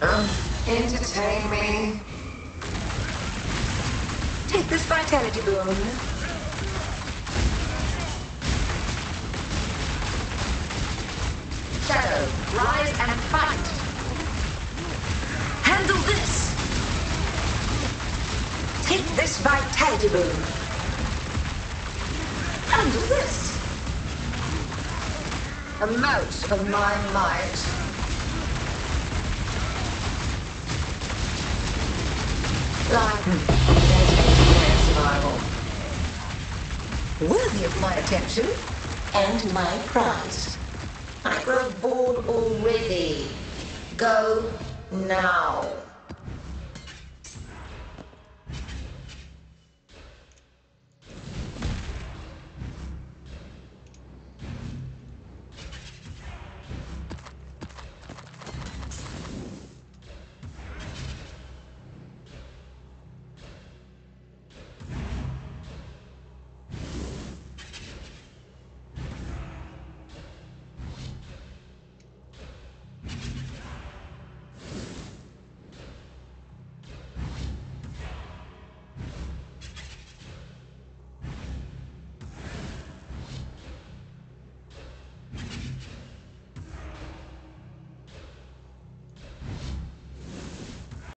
Entertain me. Take this vitality boon. Shadow, rise and fight. Handle this. Take this vitality boon. Handle this. A mote of my might. Survival. Worthy of my attention and my prize. I grow bored already. Go now.